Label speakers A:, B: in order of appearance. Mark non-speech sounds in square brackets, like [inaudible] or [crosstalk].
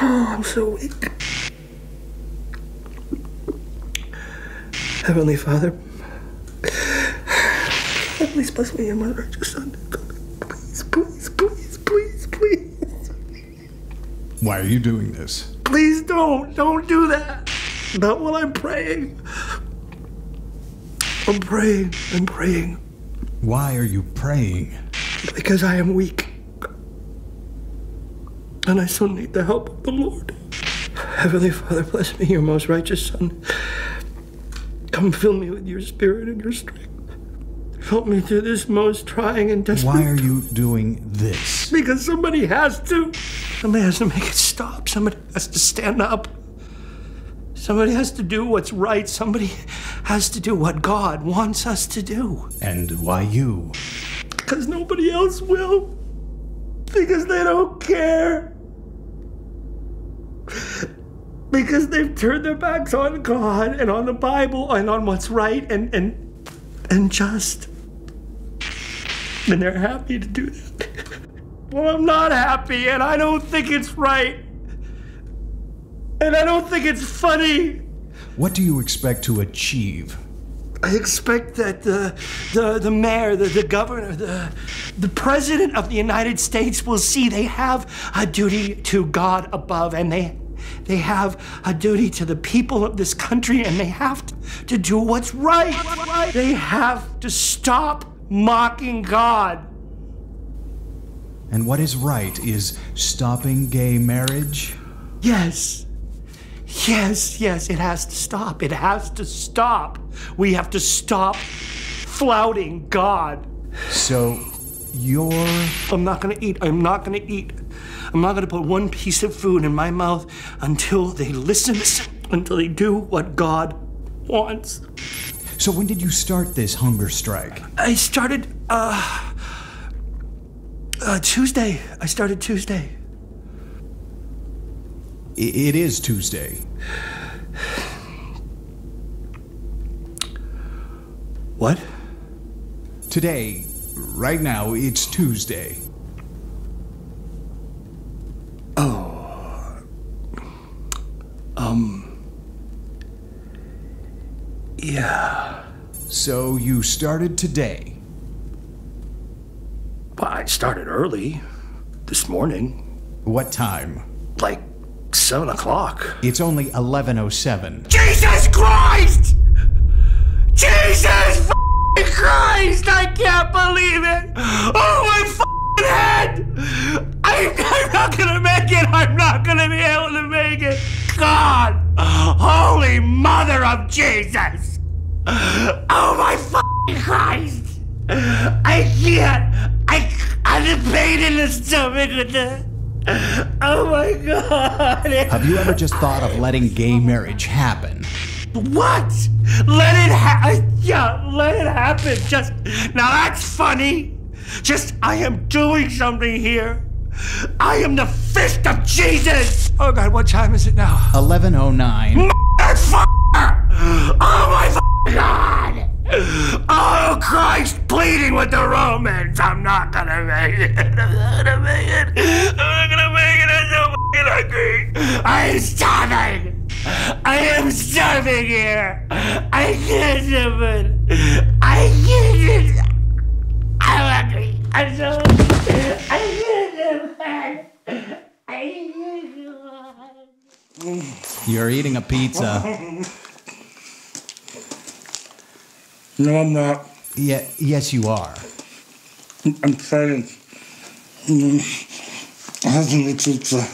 A: Oh, I'm so weak. Heavenly Father, please bless me and my righteous son. Please, please, please, please, please.
B: Why are you doing this?
A: Please don't. Don't do that. Not while I'm praying. I'm praying. I'm praying.
B: Why are you praying?
A: Because I am weak. And I still need the help of the Lord. Heavenly Father, bless me, your most righteous Son. Come fill me with your spirit and your strength. Help me through this most trying and desperate.
B: Why are you doing this?
A: Because somebody has to. Somebody has to make it stop. Somebody has to stand up. Somebody has to do what's right. Somebody has to do what God wants us to do.
B: And why you?
A: Because nobody else will. Because they don't care. Because they've turned their backs on God and on the Bible and on what's right and and and just. And they're happy to do that. [laughs] Well, I'm not happy, and I don't think it's right. And I don't think it's funny.
B: What do you expect to achieve?
A: I expect that the the, the mayor, the, the governor, the the president of the United States will see they have a duty to God above and they they have a duty to the people of this country and they have to, do what's right. They have to stop mocking God.
B: And what is right is stopping gay marriage?
A: Yes. Yes, yes, it has to stop. It has to stop. We have to stop flouting God.
B: So, you're.
A: I'm not gonna eat. I'm not gonna eat. I'm not gonna put one piece of food in my mouth until they listen, until they do what God wants.
B: So, when did you start this hunger strike?
A: I started, uh, uh, Tuesday. I started Tuesday.
B: It is Tuesday.
A: What?
B: Today, right now, it's Tuesday.
A: Um. Yeah.
B: So, you started today.
A: Well, I started early this morning,
B: What time?
A: like seven o'clock.
B: It's only 1107.
A: Jesus Christ! Jesus Christ! I can't believe it! Oh my f***ing head! I'm, not gonna make it! I'm not gonna be able to make it! God! Holy Mother of Jesus! Oh my f***ing Christ! I can't! I, I'm in pain in the stomach with the... Oh my God!
B: Have you ever just thought of letting gay marriage happen?
A: What? Let it ha- uh, yeah, let it happen. Just now that's funny. Just I am doing something here. I am the fist of Jesus. Oh God, what time is it now?
B: 1109.
A: Motherfucker! Oh my God! Oh Christ, pleading with the Romans. I'm not gonna make it. I'm not gonna make it. I'm not gonna make it. I'm so fucking hungry. I'm starving. I am starving here. I can't even. I can't. I'm hungry. I'm so hungry. [laughs]
B: You're eating a pizza.
A: No, I'm not.
B: Yeah, yes, you are.
A: I'm trying. Mm, I have to make pizza.